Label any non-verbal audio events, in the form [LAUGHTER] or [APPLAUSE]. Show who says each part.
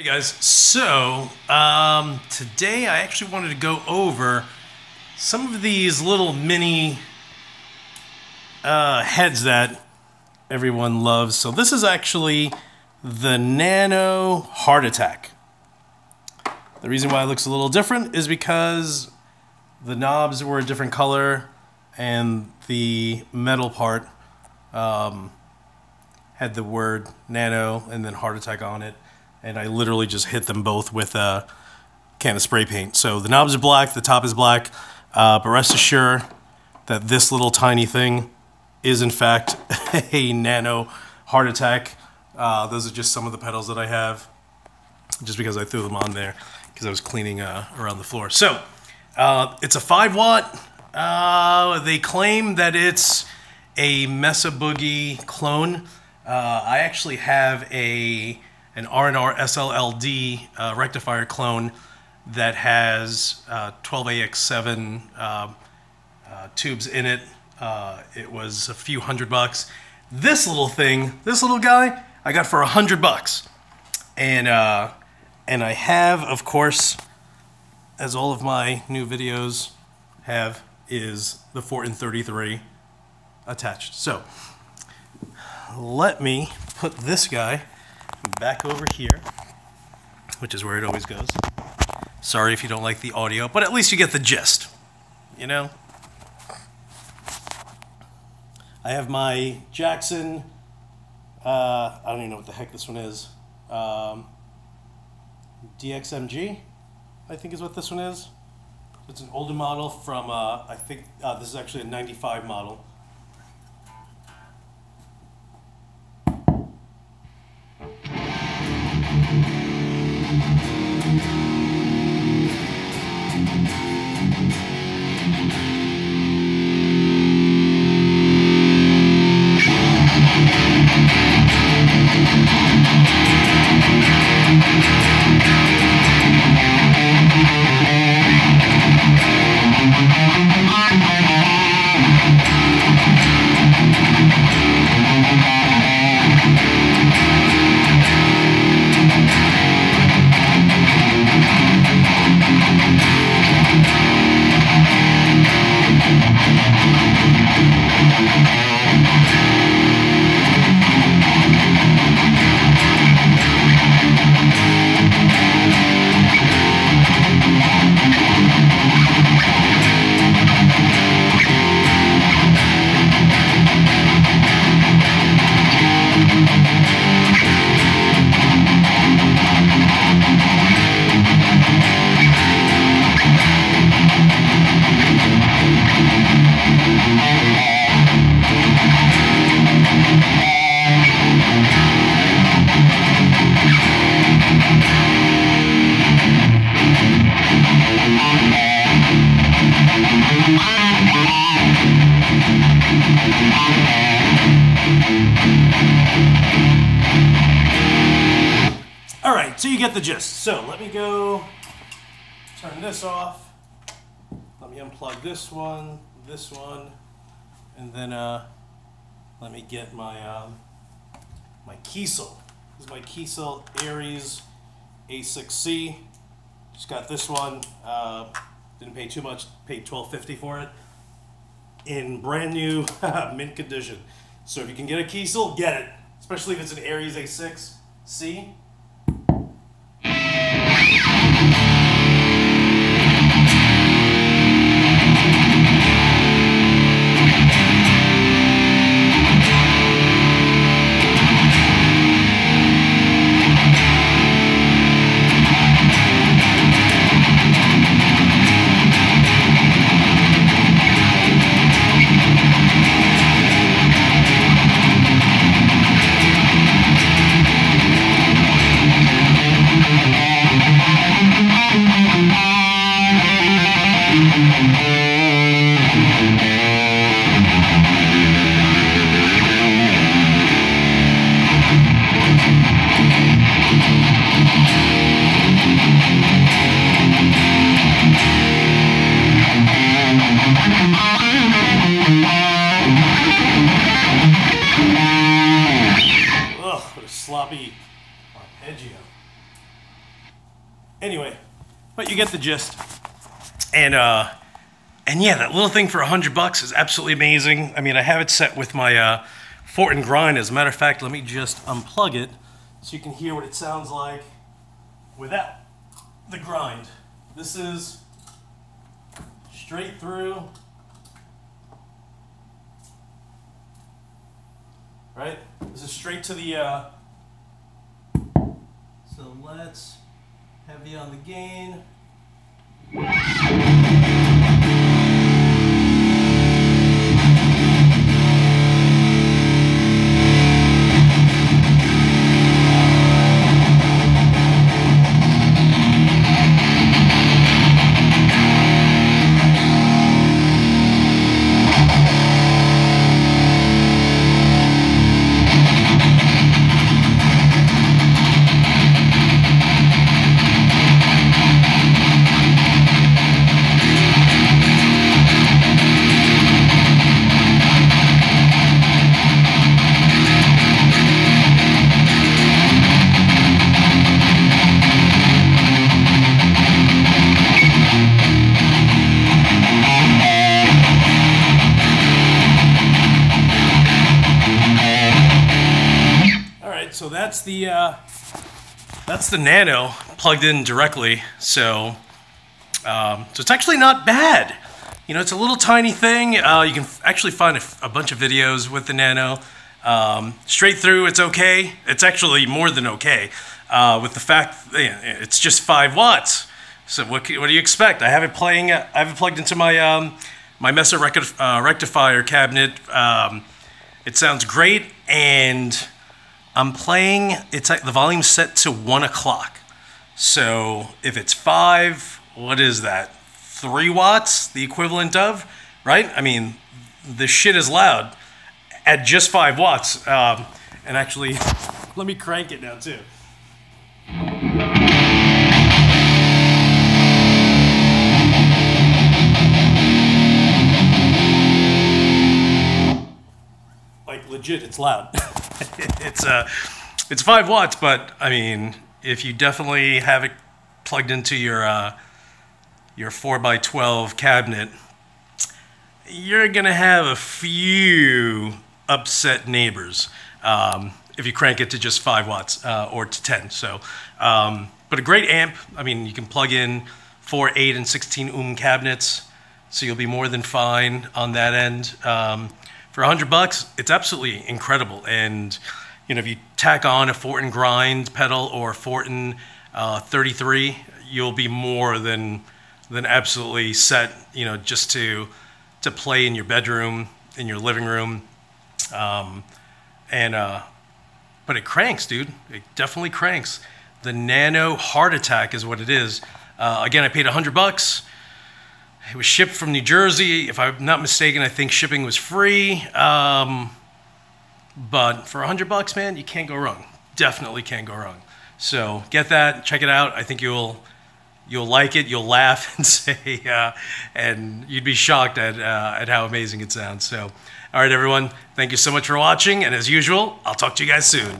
Speaker 1: Hey guys, so um, today I actually wanted to go over some of these little mini uh, heads that everyone loves. So this is actually the Nano Heart Attack. The reason why it looks a little different is because the knobs were a different color and the metal part um, had the word Nano and then Heart Attack on it and I literally just hit them both with a can of spray paint. So the knobs are black, the top is black, uh, but rest assured that this little tiny thing is in fact [LAUGHS] a nano heart attack. Uh, those are just some of the pedals that I have, just because I threw them on there because I was cleaning uh, around the floor. So uh, it's a five watt. Uh, they claim that it's a Mesa Boogie clone. Uh, I actually have a an R&R SLLD uh, rectifier clone that has uh, 12AX7 uh, uh, tubes in it. Uh, it was a few hundred bucks. This little thing, this little guy, I got for a hundred bucks. And, uh, and I have, of course, as all of my new videos have, is the Fortin 33 attached. So let me put this guy back over here, which is where it always goes. Sorry if you don't like the audio, but at least you get the gist, you know? I have my Jackson, uh, I don't even know what the heck this one is, um, DXMG, I think is what this one is. It's an older model from, uh, I think, uh, this is actually a 95 model. Get the gist. So let me go turn this off. Let me unplug this one, this one, and then uh, let me get my um, my Kiesel. This is my Kiesel Aries A6C. Just got this one. Uh, didn't pay too much. Paid twelve fifty for it in brand new [LAUGHS] mint condition. So if you can get a Kiesel, get it. Especially if it's an Aries A6C. sloppy arpeggio. Anyway, but you get the gist. And uh, and yeah, that little thing for a hundred bucks is absolutely amazing. I mean, I have it set with my uh, Fortin Grind. As a matter of fact, let me just unplug it so you can hear what it sounds like without the grind. This is straight through, right? This is straight to the uh, so let's heavy on the gain. That's the uh, that's the Nano plugged in directly. So um, so it's actually not bad. You know, it's a little tiny thing. Uh, you can actually find a, a, bunch of videos with the Nano. Um, straight through, it's okay. It's actually more than okay. Uh, with the fact it's just five watts. So what, what do you expect? I have it playing. I have it plugged into my um, my Mesa uh, rectifier cabinet. Um, it sounds great, and I'm playing, it's like the volume's set to one o'clock. So if it's five, what is that? Three watts, the equivalent of, right? I mean, the shit is loud at just five watts. Um, and actually, [LAUGHS] let me crank it now too. Like legit, it's loud. [LAUGHS] [LAUGHS] it's uh, it's five watts, but I mean, if you definitely have it plugged into your uh, your four by twelve cabinet, you're gonna have a few upset neighbors um, if you crank it to just five watts uh, or to ten. So, um, but a great amp. I mean, you can plug in four, eight, and sixteen ohm cabinets, so you'll be more than fine on that end. Um, for 100 bucks, it's absolutely incredible. And, you know, if you tack on a Fortin grind pedal or Fortin uh, 33, you'll be more than than absolutely set, you know, just to to play in your bedroom, in your living room. Um, and uh, but it cranks, dude. It definitely cranks. The Nano Heart Attack is what it is. Uh, again, I paid 100 bucks. It was shipped from New Jersey. If I'm not mistaken, I think shipping was free. Um, but for 100 bucks, man, you can't go wrong. Definitely can't go wrong. So get that, check it out. I think you'll you'll like it. You'll laugh [LAUGHS] and say, uh, and you'd be shocked at uh, at how amazing it sounds. So, all right, everyone, thank you so much for watching. And as usual, I'll talk to you guys soon.